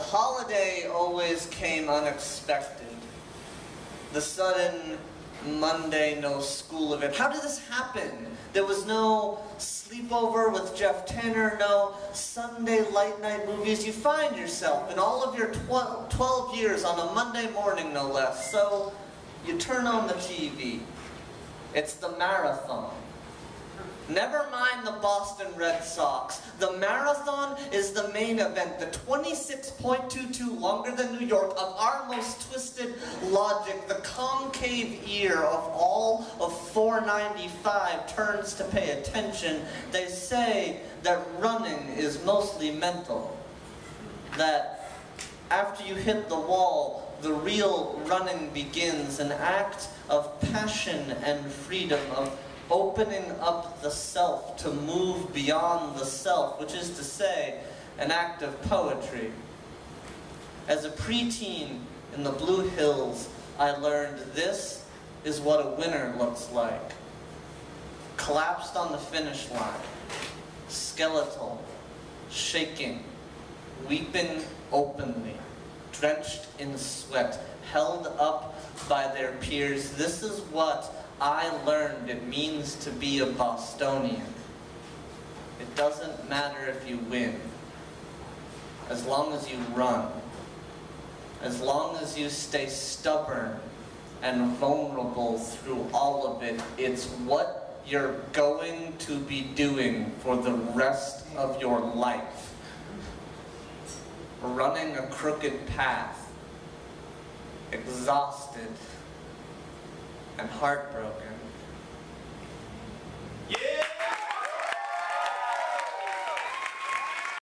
holiday always came unexpected. The sudden Monday no school event. How did this happen? There was no sleepover with Jeff Tanner, no Sunday late night movies. You find yourself in all of your 12, 12 years on a Monday morning, no less. So you turn on the TV. It's the marathon. Never mind the Boston Red Sox. The marathon is the main event, the 26.22 longer than New York of our most twisted logic. The concave ear of all of 495 turns to pay attention. They say that running is mostly mental. That after you hit the wall, the real running begins, an act of passion and freedom, of opening up the self to move beyond the self, which is to say, an act of poetry. As a preteen in the Blue Hills, I learned this is what a winner looks like. Collapsed on the finish line, skeletal, shaking, weeping openly, drenched in sweat, held up by their peers. This is what I learned it means to be a Bostonian. It doesn't matter if you win, as long as you run, as long as you stay stubborn and vulnerable through all of it, it's what you're going to be doing for the rest of your life. Running a crooked path, exhausted, I'm heartbroken.